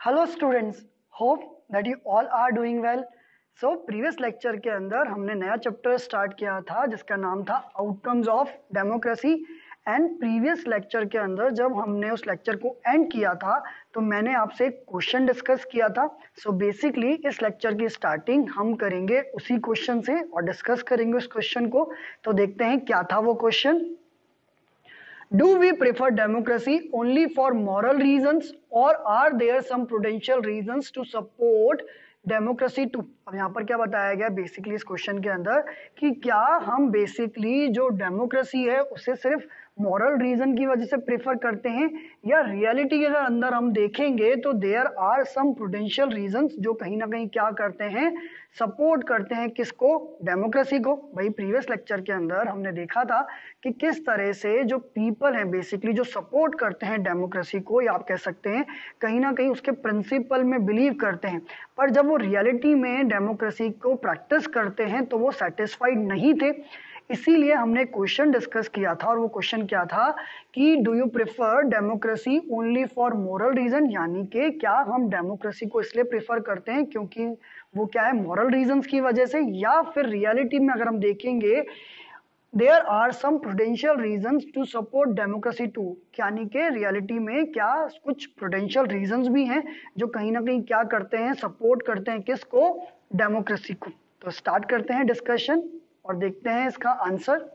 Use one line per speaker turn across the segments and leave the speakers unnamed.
Hello students hope that you all are doing well so previous lecture के अंदर हमने नया चैप्टर स्टार्ट किया था, जिसका नाम था outcomes of democracy and previous lecture के अंदर जब हमने उस लेक्चर को एंड किया था तो मैंने आपसे एक क्वेश्चन डिस्कस किया था. सो so बेसिकली इस लेक्चर की स्टार्टिंग हम करेंगे उसी क्वेश्चन से और डिस्कस करेंगे उस क्वेश्चन को. तो देखते हैं क्या था वो question Do we prefer democracy only for moral reasons or are there some prudential reasons to support democracy too अब यहाँ पर क्या बताया गया बेसिकली इस क्वेश्चन के अंदर कि क्या हम बेसिकली जो डेमोक्रेसी है उसे सिर्फ़ मॉरल रीजन की वजह से प्रेफर करते हैं या रियलिटी के अंदर हम देखेंगे तो there are some prudential reasons जो कहीं ना कहीं क्या करते हैं सपोर्ट करते हैं किसको? डेमोक्रेसी को। भाई प्रीवियस लेक्चर के अंदर हमने देखा था कि किस तरह से जो पीपल हैं बेसिकली जो सपोर्ट करते हैं डेमोक्रेसी को, या आप कह सकते हैं, कहीं ना कहीं उसके प्रिंसिपल में बिलीव करते हैं। पर जब वो रियलिटी में डेमोक्रेसी को प्रैक्टिस करते हैं तो वो सेटिस्फाइड नहीं थे। इसीलिए हमने क्वेश्चन डिस्कस किया था और वो क्वेश्चन क्या था कि do you prefer democracy only for moral reason यानी कि क्या हम डेमोक्रेसी को इसलिए प्रेफर करते हैं क्योंकि वो क्या है मॉरल रीजंस की वजह से? या फिर रियलिटी में अगर हम देखेंगे there are some prudential reason to support democracy too यानी कि रियलिटी में क्या कुछ प्रोडेंशियल रीजन भी हैं जो कहीं ना कहीं क्या करते हैं सपोर्ट करते हैं किसको? डेमोक्रेसी को. तो स्टार्ट करते हैं डिस्कशन और देखते हैं इसका answer.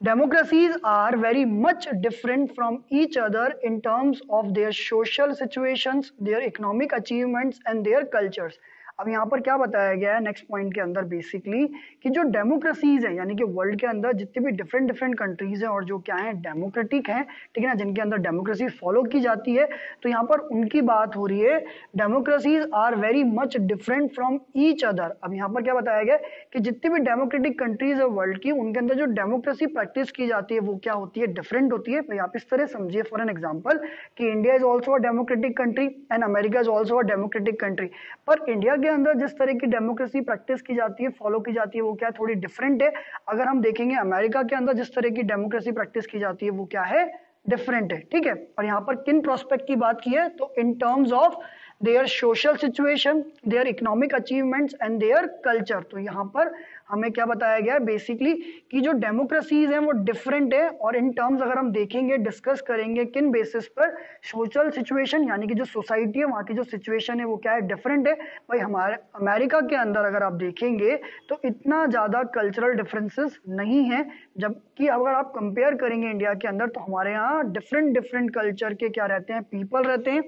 Democracies are very much different from each other in terms of their social situations their economic achievements and their cultures अब यहाँ पर क्या बताया गया है नेक्स्ट पॉइंट के अंदर बेसिकली कि जो डेमोक्रेसीज है, यानी कि वर्ल्ड के अंदर जितने भी डिफरेंट डिफरेंट कंट्रीज़ हैं और जो क्या है डेमोक्रेटिक हैं, ठीक है ना, जिनके अंदर डेमोक्रेसी फॉलो की जाती है तो यहाँ पर उनकी बात हो रही है democracies are very much different from each other अब यहाँ पर क्या बताया गया कि जितनी भी डेमोक्रेटिक कंट्रीज़ है वर्ल्ड की, उनके अंदर जो डेमोक्रेसी प्रैक्टिस की जाती है, वो क्या होती है डिफरेंट होती है। तो आप इस तरह समझिए फॉर एन एग्ज़ाम्पल कि India is also a democratic country and America is also a democratic country पर इंडिया के अंदर जिस तरह की डेमोक्रेसी प्रैक्टिस की जाती है फॉलो की जाती है, वो क्या है? थोड़ी डिफरेंट है। अगर हम देखेंगे अमेरिका के अंदर जिस तरह की डेमोक्रेसी प्रैक्टिस की जाती है, वो क्या है? डिफरेंट है, ठीक है? और यहाँ पर किन प्रोस्पेक्ट की बात की है? तो in terms of their social situation their economic achievements and their culture तो यहाँ पर हमें क्या बताया गया है? बेसिकली कि जो डेमोक्रेसीज हैं वो डिफरेंट है और इन टर्म्स अगर हम देखेंगे डिस्कस करेंगे, किन बेसिस पर सोशल सिचुएशन यानी कि जो सोसाइटी है, वहाँ की जो सिचुएशन है, वो क्या है? डिफरेंट है। भाई, हमारे अमेरिका के अंदर अगर आप देखेंगे तो इतना ज़्यादा कल्चरल डिफरेंसेस नहीं है। जबकि अगर आप कंपेयर करेंगे इंडिया के अंदर तो हमारे यहाँ डिफरेंट डिफरेंट कल्चर के क्या रहते हैं? पीपल रहते हैं।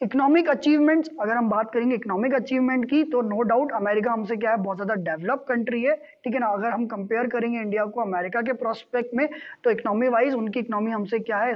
इकोनॉमिक अचीवमेंट्स अगर हम बात करेंगे इकोनॉमिक अचीवमेंट की तो नो डाउट अमेरिका हमसे क्या है, बहुत ज़्यादा डेवलप कंट्री है। ठीक है ना, अगर हम कंपेयर करेंगे इंडिया को अमेरिका के प्रोस्पेक्ट में तो इकोनॉमी वाइज उनकी इकोनॉमी हमसे क्या है,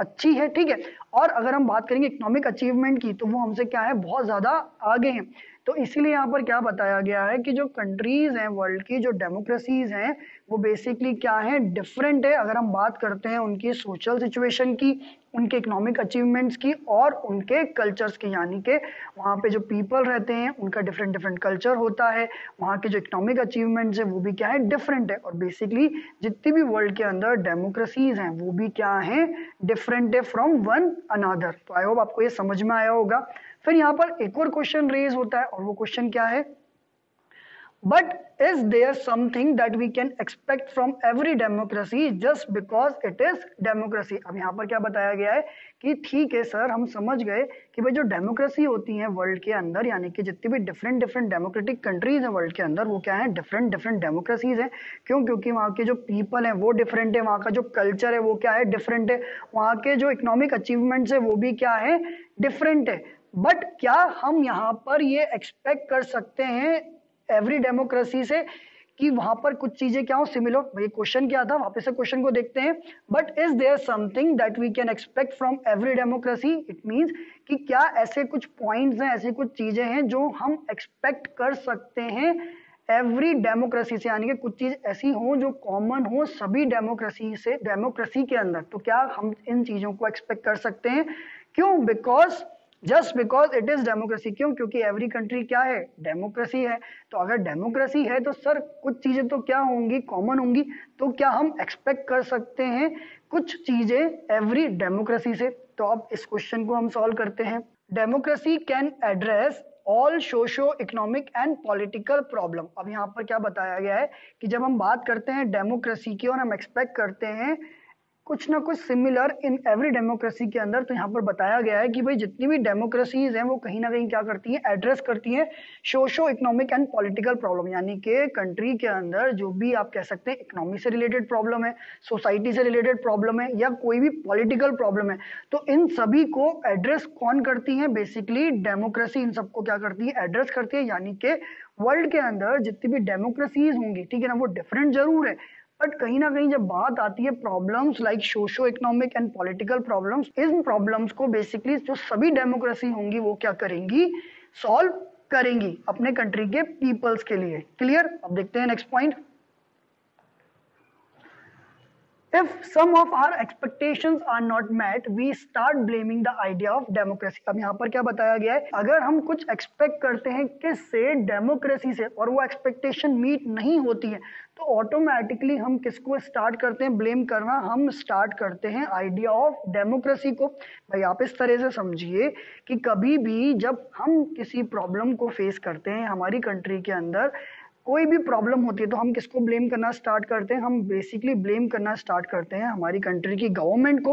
अच्छी है। ठीक है, और अगर हम बात करेंगे इकोनॉमिक अचीवमेंट की तो वो हमसे क्या है, बहुत ज़्यादा आगे हैं। तो इसीलिए यहाँ पर क्या बताया गया है कि जो कंट्रीज़ हैं वर्ल्ड की जो डेमोक्रेसीज हैं, वो बेसिकली क्या है? डिफरेंट है, अगर हम बात करते हैं उनकी सोशल सिचुएशन की, उनके इकोनॉमिक अचीवमेंट्स की और उनके कल्चर्स की, यानी कि वहाँ पे जो पीपल रहते हैं, उनका डिफरेंट डिफरेंट कल्चर होता है, वहाँ के जो इकोनॉमिक अचीवमेंट्स है, वो भी क्या है? डिफरेंट है। और बेसिकली जितनी भी वर्ल्ड के अंदर डेमोक्रेसीज हैं, वो भी क्या है? डिफरेंट है फ्रॉम वन अनादर तो आई होप आपको ये समझ में आया होगा। फिर यहाँ पर एक और क्वेश्चन रेज होता है, और वो क्वेश्चन क्या है? But is there something that we can expect from every democracy just because it is democracy अब यहाँ पर क्या बताया गया है कि ठीक है सर, हम समझ गए कि भाई जो डेमोक्रेसी होती है वर्ल्ड के अंदर, यानी कि जितनी भी डिफरेंट डिफरेंट डेमोक्रेटिक कंट्रीज़ हैं वर्ल्ड के अंदर, वो क्या है? डिफरेंट डिफरेंट डेमोक्रेसीज हैं। क्यों? क्योंकि वहाँ के जो पीपल हैं वो डिफरेंट है, वहाँ का जो कल्चर है वो क्या है? डिफरेंट है। वहाँ के जो इकोनॉमिक अचीवमेंट्स है वो भी क्या है? डिफरेंट है। बट क्या हम यहाँ पर ये एक्सपेक्ट कर सकते हैं एवरी डेमोक्रेसी से कि वहाँ पर कुछ चीज़ें क्या हो सिमिलर भाई क्वेश्चन क्या था? वापस से क्वेश्चन को देखते हैं। But is there something that we can expect from every democracy it means कि क्या ऐसे कुछ पॉइंट्स हैं, ऐसी कुछ चीज़ें हैं जो हम एक्सपेक्ट कर सकते हैं एवरी डेमोक्रेसी से? यानी कि कुछ चीज़ ऐसी हो जो कॉमन हो सभी डेमोक्रेसी से डेमोक्रेसी के अंदर। तो क्या हम इन चीज़ों को एक्सपेक्ट कर सकते हैं? क्यों? Because just because it is democracy क्यों? क्योंकि एवरी कंट्री क्या है? डेमोक्रेसी है। तो अगर डेमोक्रेसी है तो सर कुछ चीज़ें तो क्या होंगी? कॉमन होंगी। तो क्या हम एक्सपेक्ट कर सकते हैं कुछ चीज़ें एवरी डेमोक्रेसी से? तो अब इस क्वेश्चन को हम सॉल्व करते हैं। Democracy can address all socio economic and political problem अब यहाँ पर क्या बताया गया है कि जब हम बात करते हैं डेमोक्रेसी की और हम एक्सपेक्ट करते हैं कुछ ना कुछ सिमिलर इन एवरी डेमोक्रेसी के अंदर तो यहाँ पर बताया गया है कि भाई जितनी भी डेमोक्रेसीज हैं वो कहीं ना कहीं क्या करती हैं एड्रेस करती हैं socio economic and political problem यानी कि कंट्री के अंदर जो भी आप कह सकते हैं इकोनॉमी से रिलेटेड प्रॉब्लम है सोसाइटी से रिलेटेड प्रॉब्लम है या कोई भी पॉलिटिकल प्रॉब्लम है तो इन सभी को एड्रेस कौन करती है? बेसिकली डेमोक्रेसी इन सबको क्या करती है? एड्रेस करती है, यानी कि वर्ल्ड के अंदर जितनी भी डेमोक्रेसीज होंगी, ठीक है ना, वो डिफरेंट ज़रूर है। बट कहीं ना कहीं जब बात आती है problems like socio economic and political problems in problems को बेसिकली जो सभी डेमोक्रेसी होंगी वो क्या करेंगी? सॉल्व करेंगी अपने कंट्री के पीपल्स के लिए। क्लियर अब देखते हैं next point if some of our expectations are not met, we start blaming the idea of democracy. अब यहाँ पर क्या बताया गया है? अगर हम कुछ एक्सपेक्ट करते हैं किससे? डेमोक्रेसी से। और वो एक्सपेक्टेशन मीट नहीं होती है तो ऑटोमेटिकली हम किसको स्टार्ट करते हैं? ब्लेम करना हम स्टार्ट करते हैं आइडिया ऑफ़ डेमोक्रेसी को। भाई आप इस तरह से समझिए कि कभी भी जब हम किसी प्रॉब्लम को फेस करते हैं हमारी कंट्री के अंदर कोई भी प्रॉब्लम होती है तो हम किसको ब्लेम करना स्टार्ट करते हैं? हम बेसिकली ब्लेम करना स्टार्ट करते हैं हमारी कंट्री की गवर्नमेंट को।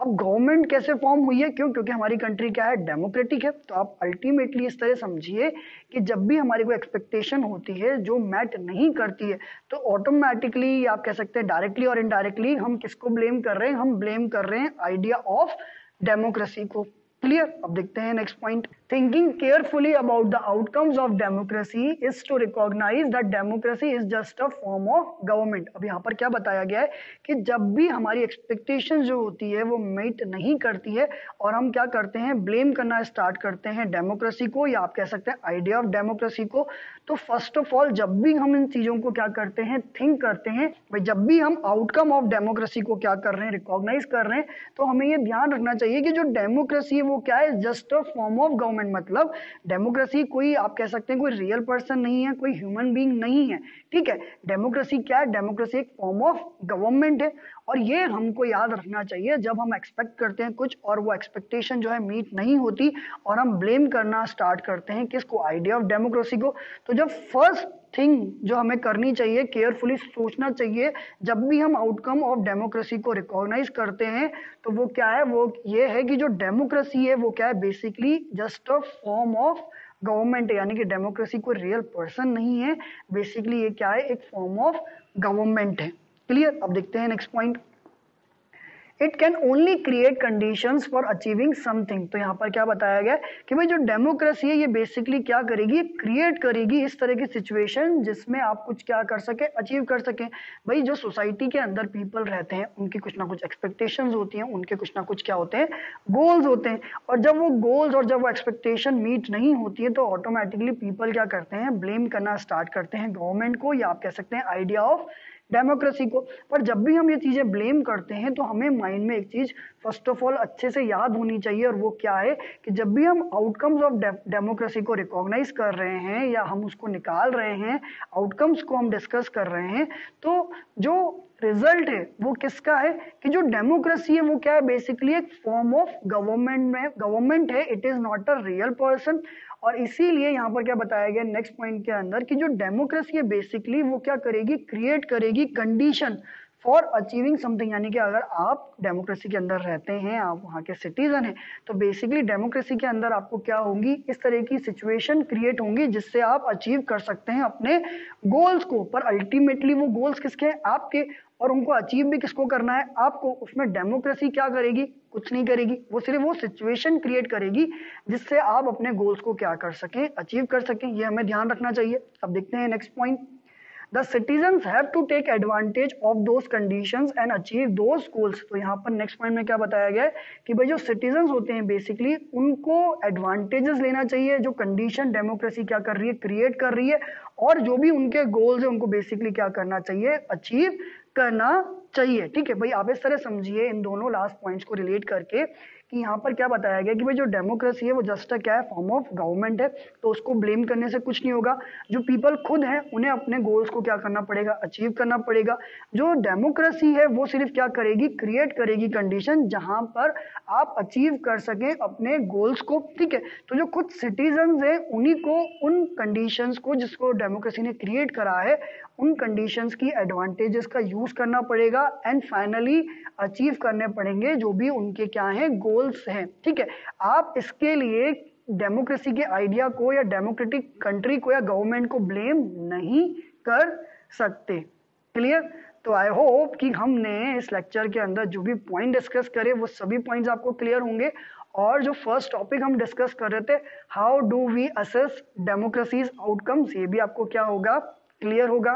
अब गवर्नमेंट कैसे फॉर्म हुई है? क्यों? क्योंकि हमारी कंट्री क्या है? डेमोक्रेटिक है। तो आप अल्टीमेटली इस तरह समझिए कि जब भी हमारी कोई एक्सपेक्टेशन होती है, जो मैट नहीं करती है तो ऑटोमेटिकली आप कह सकते हैं डायरेक्टली और इनडायरेक्टली हम किसको ब्लेम कर रहे हैं? हम ब्लेम कर रहे हैं आइडिया ऑफ़ डेमोक्रेसी को। क्लियर अब देखते हैं next point thinking carefully about the outcomes of democracy is to recognise that democracy is just a form of government अब यहाँ पर क्या बताया गया है कि जब भी हमारी एक्सपेक्टेशन जो होती है, वो मीट नहीं करती है, और हम क्या करते हैं ब्लेम करना स्टार्ट करते हैं डेमोक्रेसी को, या आप कह सकते हैं आइडिया ऑफ़ डेमोक्रेसी को तो फ़र्स्ट ऑफ़ ऑल जब भी हम इन चीज़ों को क्या करते हैं थिंक करते हैं, भाई जब भी हम आउटकम ऑफ़ डेमोक्रेसी को क्या कर रहे हैं रिकॉग्नाइज कर रहे हैं तो हमें ये ध्यान रखना चाहिए कि जो डेमोक्रेसी है, वो क्या है just a form of government मतलब डेमोक्रेसी कोई, आप कह सकते हैं, कोई रियल पर्सन नहीं है, कोई ह्यूमन बींग नहीं है, ठीक है? डेमोक्रेसी क्या है? डेमोक्रेसी एक फॉर्म ऑफ़ गवर्नमेंट है और ये हमको याद रखना चाहिए, जब हम एक्सपेक्ट करते हैं कुछ और वो एक्सपेक्टेशन जो है मीट नहीं होती और हम ब्लेम करना स्टार्ट करते हैं किसको? आइडिया ऑफ़ डेमोक्रेसी को। तो जब फ़र्स्ट थिंग जो हमें करनी चाहिए केयरफुली सोचना चाहिए। जब भी हम आउटकम ऑफ़ डेमोक्रेसी को रिकॉग्नाइज करते हैं तो वो क्या है? वो ये है कि जो डेमोक्रेसी है, वो क्या है? Basically just a form of government यानी कि डेमोक्रेसी कोई रियल पर्सन नहीं है। बेसिकली ये क्या है? एक फॉर्म ऑफ़ गवर्नमेंट है। क्लियर अब देखते हैं next point it can only create condition for achieving something तो यहाँ पर क्या बताया गया कि भाई जो डेमोक्रेसी है, ये बेसिकली क्या करेगी? क्रिएट करेगी इस तरह की सिचुएशन जिसमें आप कुछ क्या कर सके अचीव कर सके। भाई जो सोसाइटी के अंदर पीपल रहते हैं, उनकी कुछ ना कुछ एक्सपेक्टेशन होती हैं, उनके कुछ ना कुछ क्या होते हैं? गोल्स होते हैं। और जब वो गोल्स और जब वो एक्सपेक्टेशन मीट नहीं होती है तो ऑटोमेटिकली पीपल क्या करते हैं? ब्लेम करना स्टार्ट करते हैं। गवर्नमेंट को या आप कह सकते हैं आइडिया ऑफ़ डेमोक्रेसी को। पर जब भी हम ये चीज़ें ब्लेम करते हैं तो हमें माइंड में एक चीज़ फ़र्स्ट ऑफ़ ऑल अच्छे से याद होनी चाहिए, और वो क्या है कि जब भी हम आउटकम्स ऑफ़ डेमोक्रेसी को रिकॉग्नाइज कर रहे हैं, या हम उसको निकाल रहे हैं आउटकम्स को हम डिस्कस कर रहे हैं तो जो रिज़ल्ट है, वो किसका है कि जो डेमोक्रेसी है, वो क्या है? बेसिकली एक फॉर्म ऑफ़ गवर्नमेंट में गवर्नमेंट है it is not a real person और इसीलिए यहाँ पर क्या बताया गया नेक्स्ट पॉइंट के अंदर कि जो डेमोक्रेसी है बेसिकली वो क्या करेगी? क्रिएट करेगी कंडीशन फॉर अचीविंग समथिंग यानी कि अगर आप डेमोक्रेसी के अंदर रहते हैं, आप वहाँ के सिटीजन हैं तो बेसिकली डेमोक्रेसी के अंदर आपको क्या होंगी? इस तरह की सिचुएशन क्रिएट होंगी जिससे आप अचीव कर सकते हैं अपने गोल्स को। पर अल्टीमेटली वो गोल्स किसके हैं? आपके और उनको अचीव भी किसको करना है? आपको। उसमें डेमोक्रेसी क्या करेगी? कुछ नहीं करेगी। वो सिर्फ़ वो सिचुएशन क्रिएट करेगी जिससे आप अपने गोल्स को क्या कर सकें अचीव कर सकें। ये हमें ध्यान रखना चाहिए। अब देखते हैं next point the citizen have to take advantage of those condition and achieve those goals तो यहाँ पर नेक्स्ट पॉइंट में क्या बताया गया है कि भाई जो सिटीजन होते हैं बेसिकली उनको एडवांटेजेस लेना चाहिए, जो कंडीशन डेमोक्रेसी क्या कर रही है क्रिएट कर रही है, और जो भी उनके गोल्स है, उनको बेसिकली क्या करना चाहिए अचीव करना चाहिए। ठीक है, भाई आप इस तरह समझिए इन दोनों लास्ट पॉइंट्स को रिलेट करके। कि यहाँ पर क्या बताया गया कि भाई जो डेमोक्रेसी है, वो जस्ट क्या है फॉर्म ऑफ़ गवर्नमेंट है। तो उसको ब्लेम करने से कुछ नहीं होगा। जो पीपल खुद हैं, उन्हें अपने गोल्स को क्या करना पड़ेगा अचीव करना पड़ेगा। जो डेमोक्रेसी है, वो सिर्फ़ क्या करेगी क्रिएट करेगी कंडीशन जहाँ पर आप अचीव कर सकें अपने गोल्स को। ठीक है? तो जो खुद सिटीजन है, उन्हीं को, उन कंडीशन को जिसको डेमोक्रेसी ने क्रिएट करा है उन कंडीशंस की एडवांटेजेस का यूज़ करना पड़ेगा एंड फाइनली अचीव करने पड़ेंगे जो भी उनके क्या हैं गोल्स हैं। ठीक है? आप इसके लिए डेमोक्रेसी के आइडिया को या डेमोक्रेटिक कंट्री को या गवर्नमेंट को ब्लेम नहीं कर सकते। क्लियर तो आई होप कि हमने इस लेक्चर के अंदर जो भी पॉइंट डिस्कस करे, वो सभी पॉइंट्स आपको क्लियर होंगे। और जो फ़र्स्ट टॉपिक हम डिस्कस कर रहे थे how do we assess democracies outcomes ये भी आपको क्या होगा? क्लियर होगा?